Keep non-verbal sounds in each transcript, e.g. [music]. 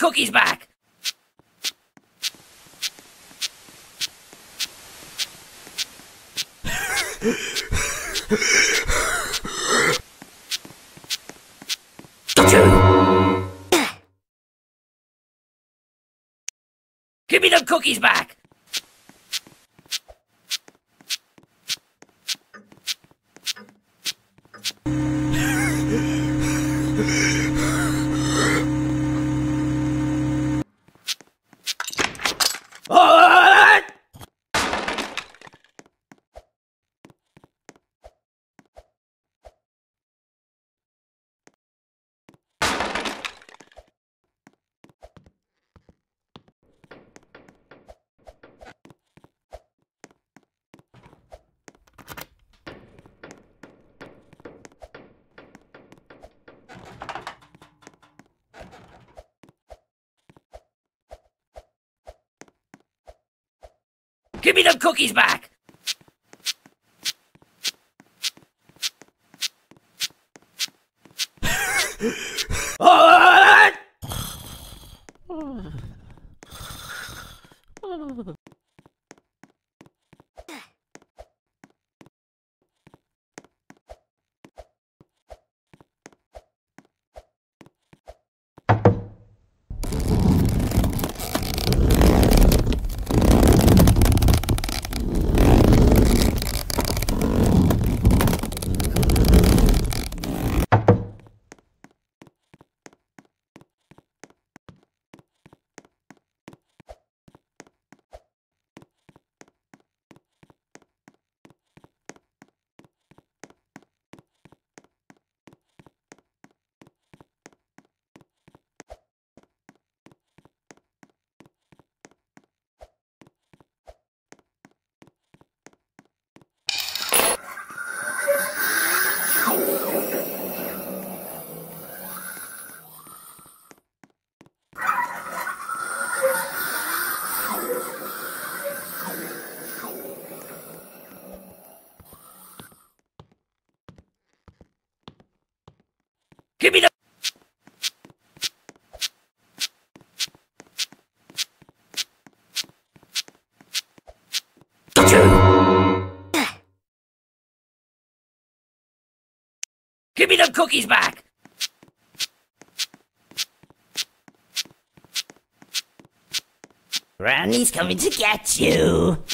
cookies back! Give me them cookies back! Give me them cookies back! Give me the Give me them cookies back! Randy's coming to get you!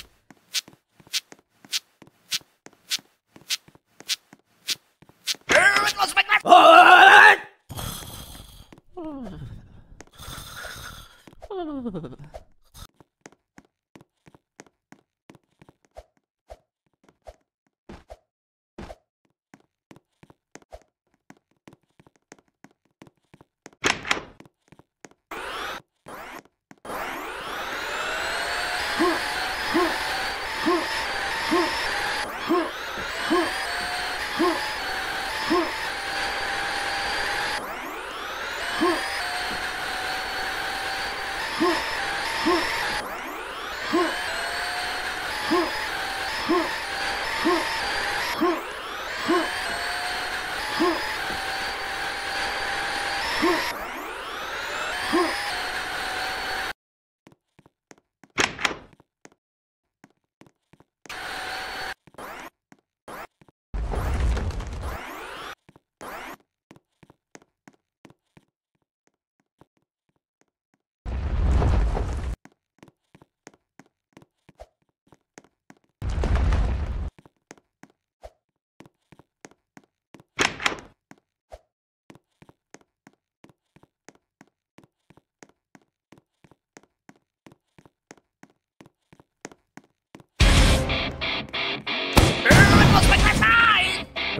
哼 [laughs]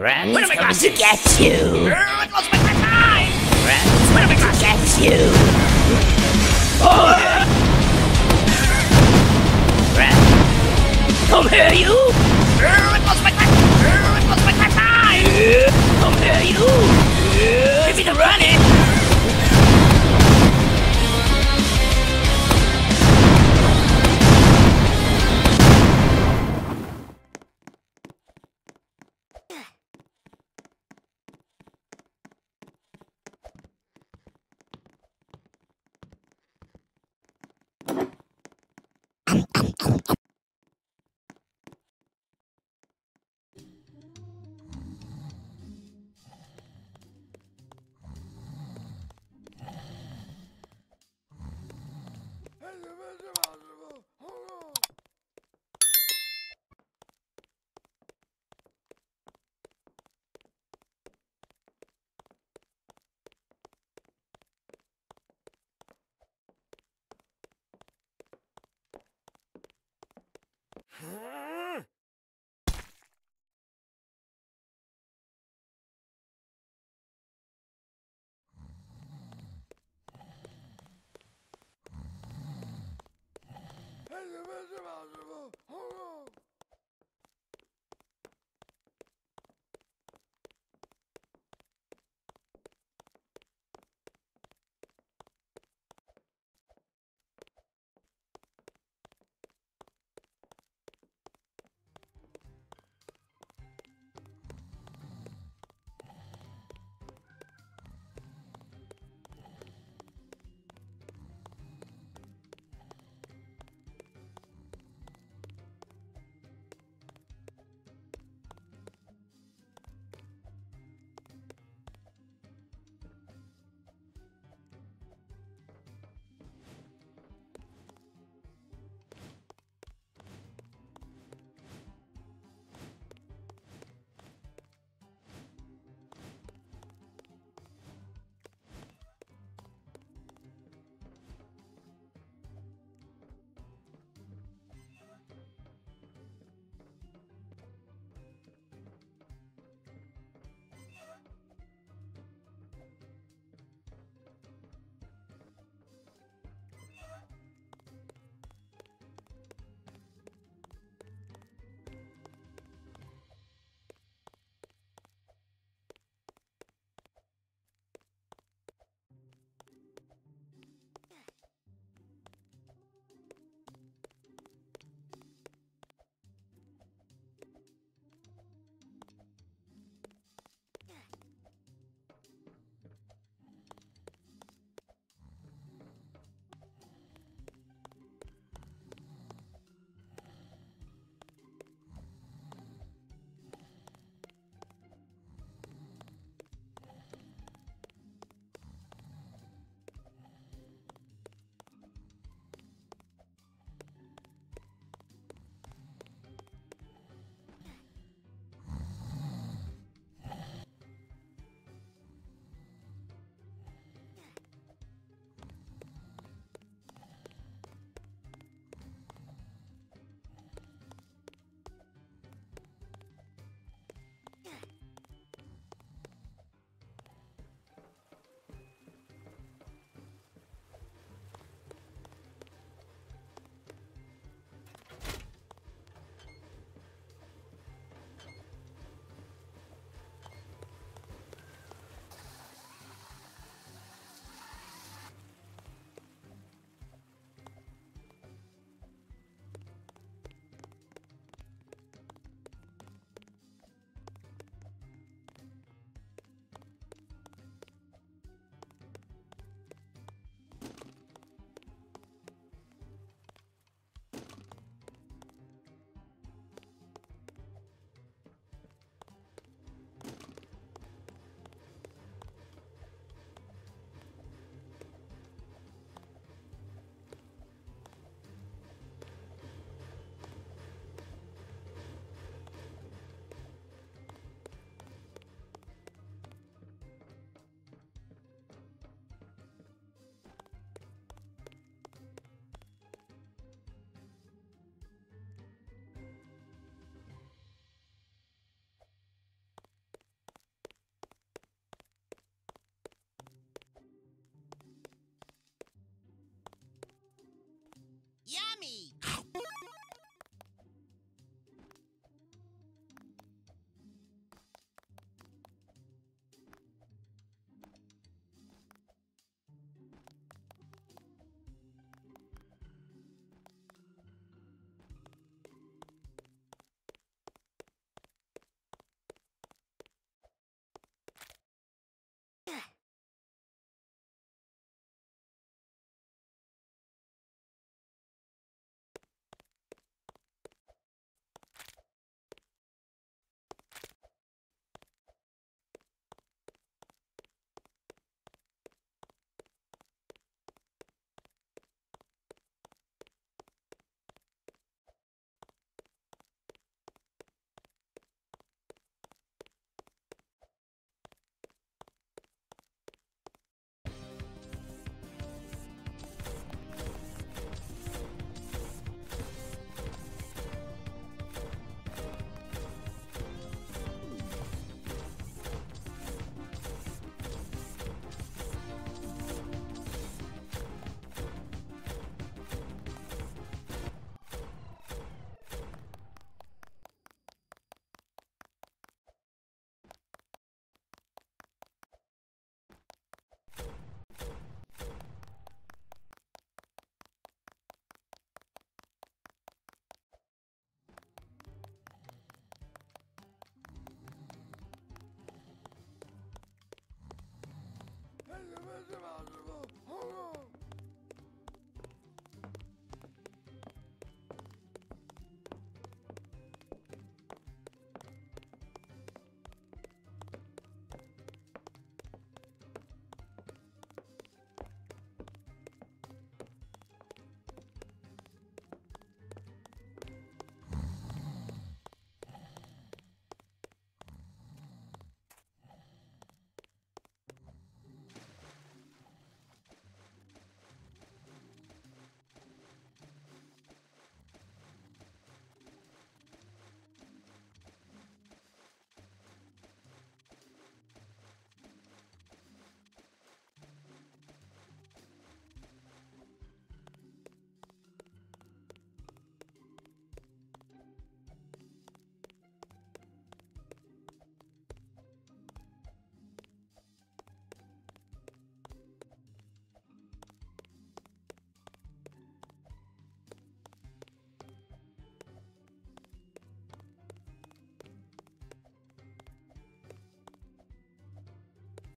Randy's coming to get you! Randy's coming to get you! Oh. Randy! Come here, you! Like my time! How dare Huh?